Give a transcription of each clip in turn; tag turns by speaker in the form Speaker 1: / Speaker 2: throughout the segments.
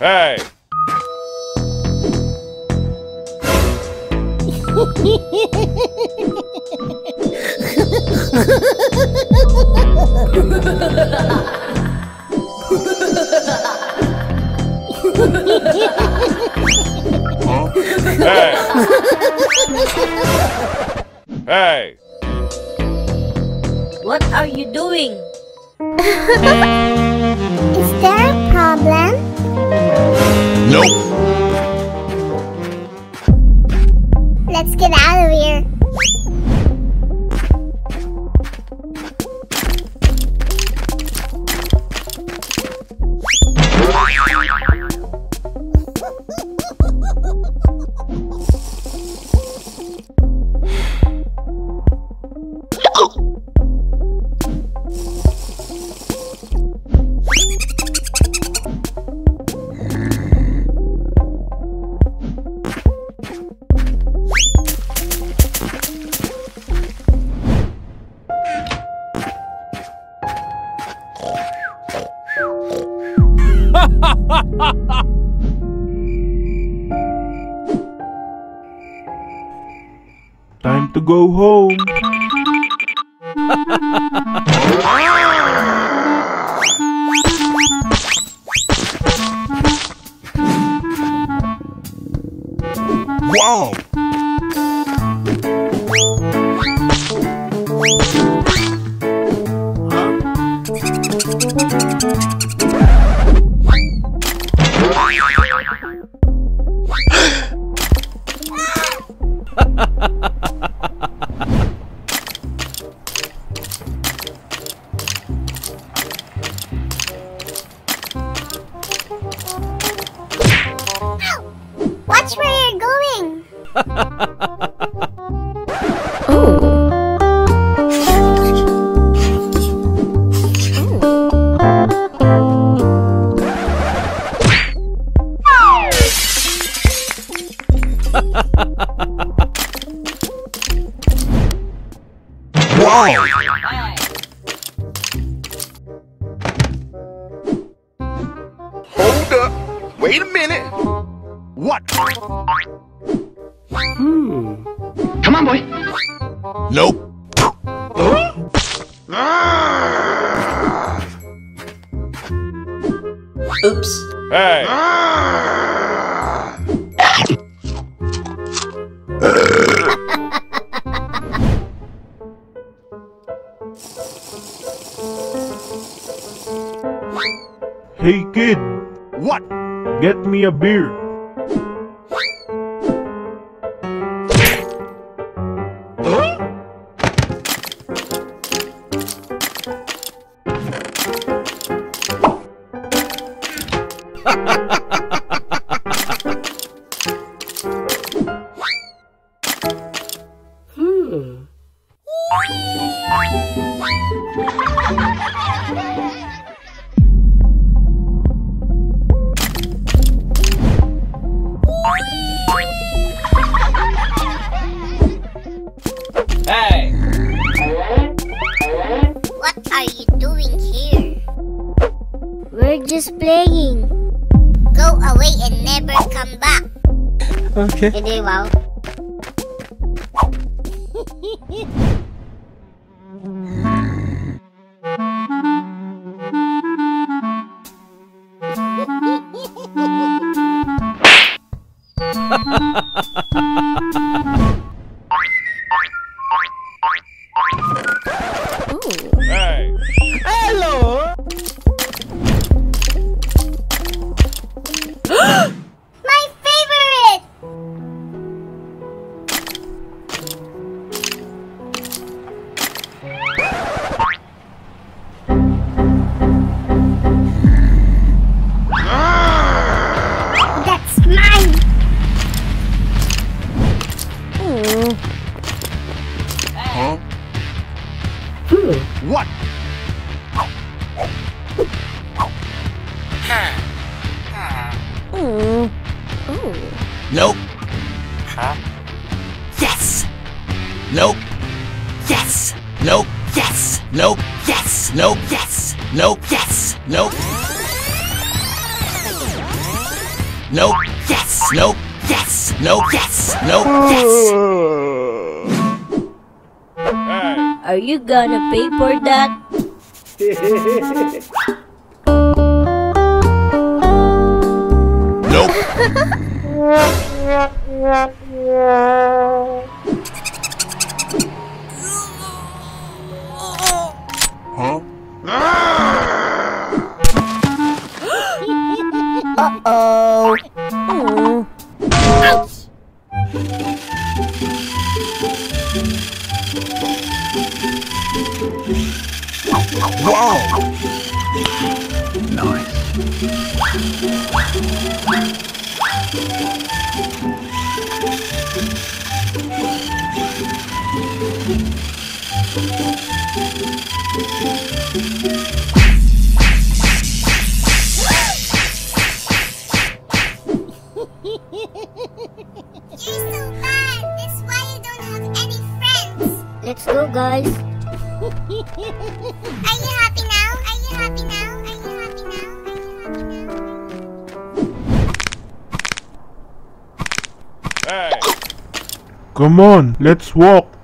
Speaker 1: Hey! Hey! Hey!
Speaker 2: What are you doing?
Speaker 3: Is there a problem?
Speaker 1: Nope!
Speaker 4: Go home.
Speaker 1: Wow! Nope!
Speaker 2: Oops.
Speaker 1: Hey!
Speaker 4: Hey kid,
Speaker 1: What?
Speaker 4: get me a beer.
Speaker 3: We're playing. Go away and never come back.
Speaker 4: Okay.
Speaker 3: Hindi, wow.
Speaker 5: Nope.
Speaker 6: Huh?
Speaker 5: Yes! Nope. Yes! Nope. Yes! Nope. Yes! Nope. Yes! Nope. Yes! Nope. Nope. Yes! Nope. Yes! Nope. Yes! Nope. Yes!
Speaker 2: Are you gonna pay for that?
Speaker 5: Wow! Nice.
Speaker 3: Come on, let's walk.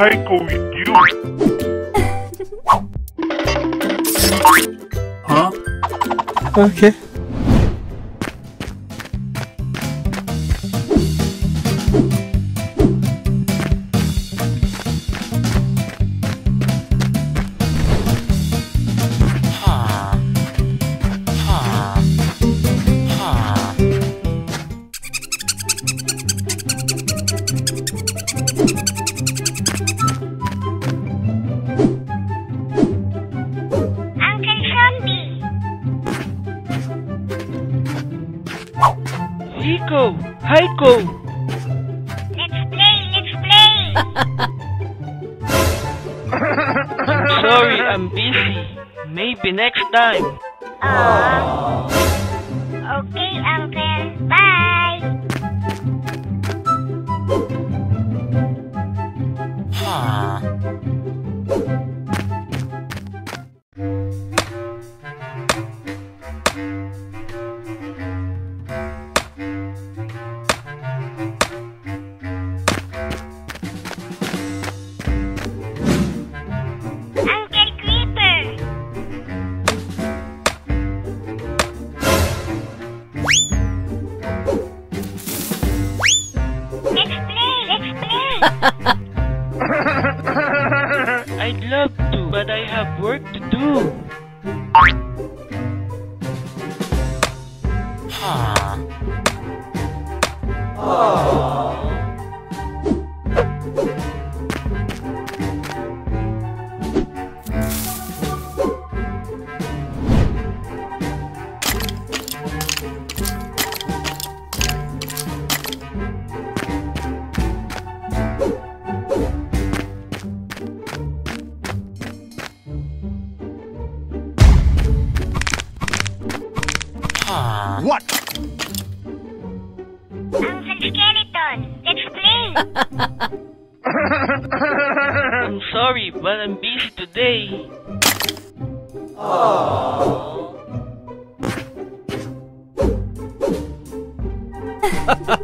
Speaker 7: hike with you?
Speaker 3: huh? Okay.
Speaker 8: I'm busy. Maybe next time.
Speaker 7: Aww.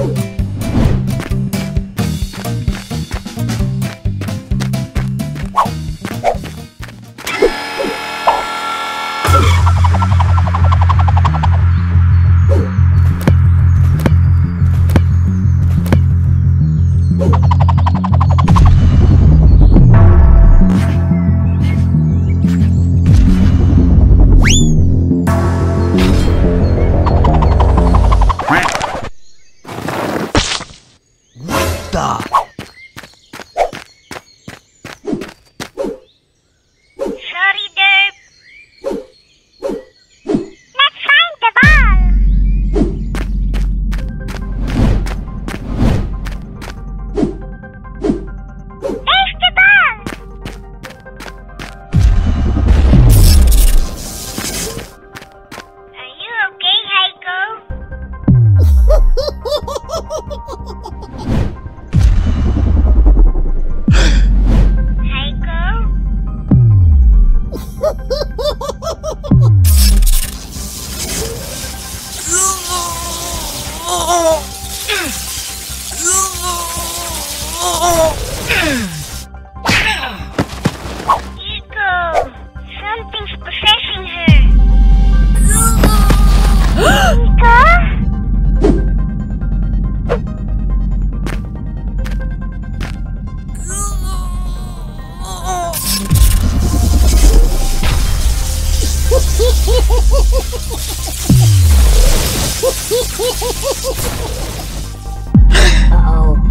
Speaker 9: play.
Speaker 7: The.
Speaker 2: Uh-oh.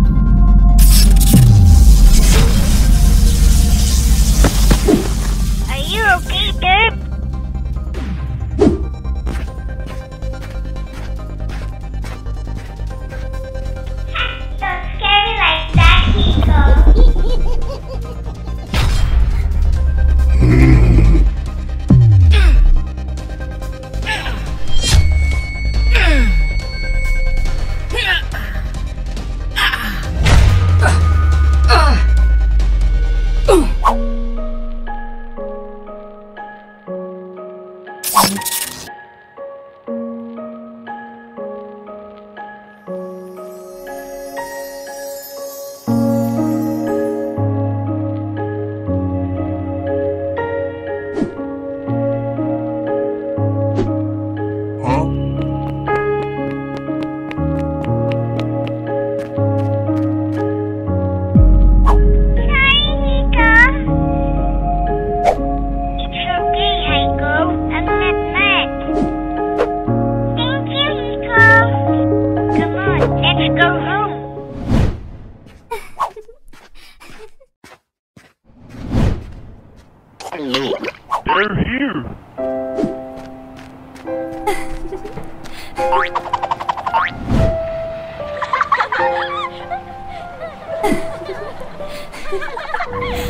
Speaker 9: Ha
Speaker 3: ha ha!